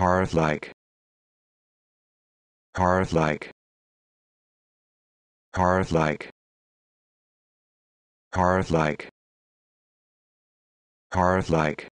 hearth-like hearth-like hearth-like hearth-like hearth-like